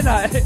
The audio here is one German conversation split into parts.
现在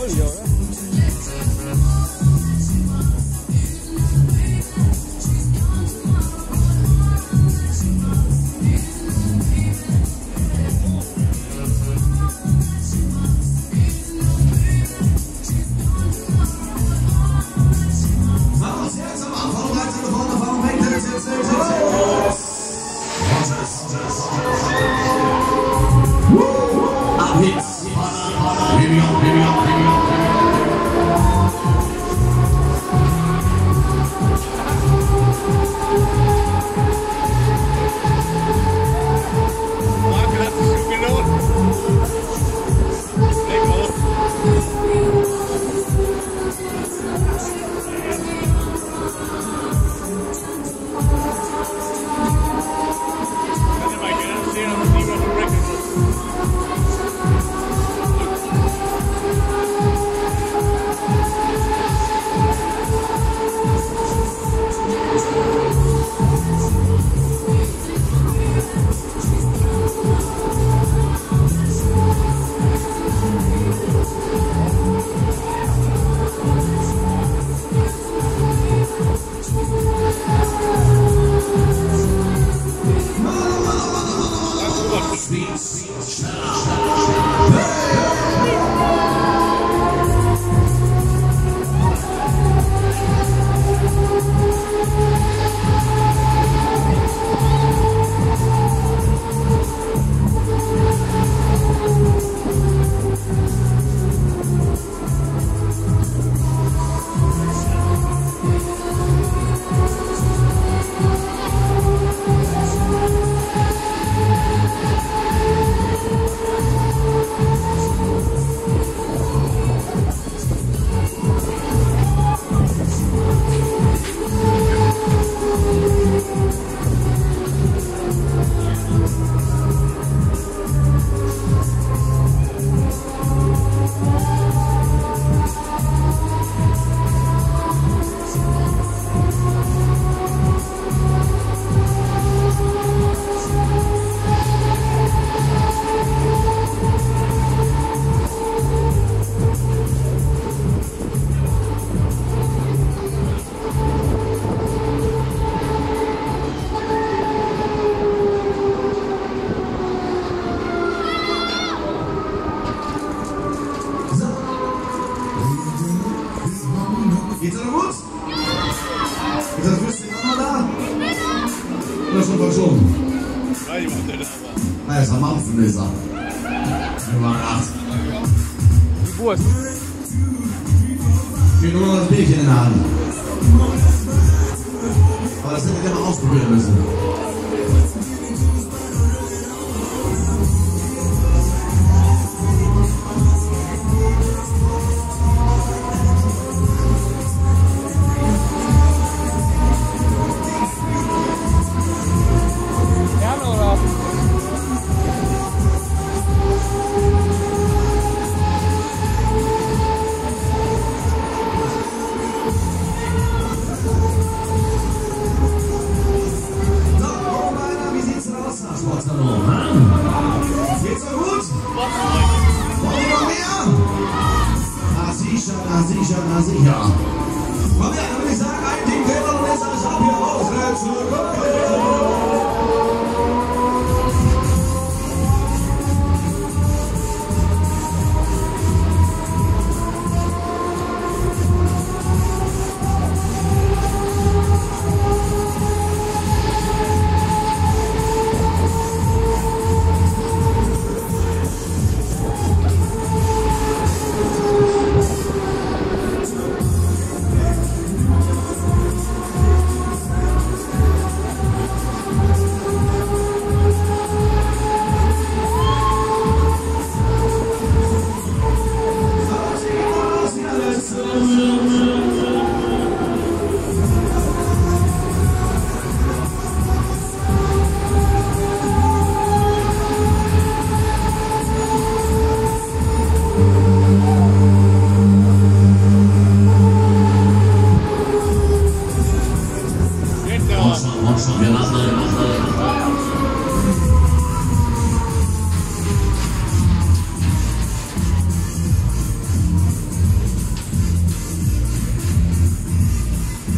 Geht aber Geht's noch gut? Ist das Würstchen auch noch da? Oder schon verschoben? Weiß ich, da war. Na, jetzt am Anfang ist er. Nummer 8. Die Wurst. Geht nur noch das Bierchen in der Hand. Aber das hätte ich mal ausprobieren müssen. Sicher, na sicher. Komm her, dann würde ich sagen, ein Ding fehlt und jetzt alles ab hier raus. Let's.